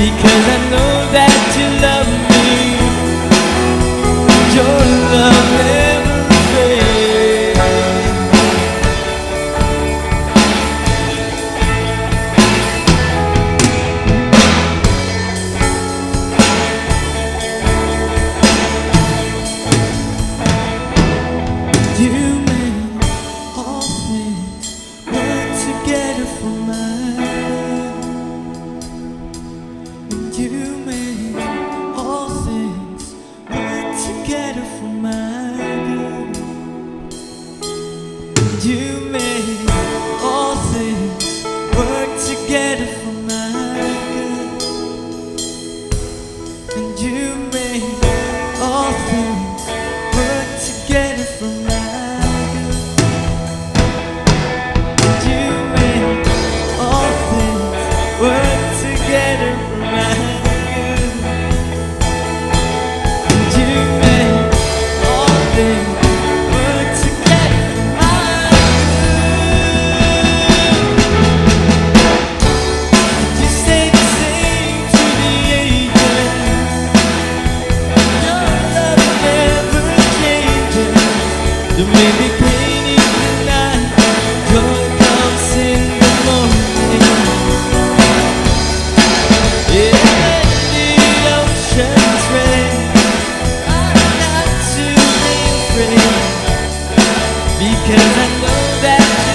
Because I know that you love me. Your love never fails. You made all things work together for my Because I know that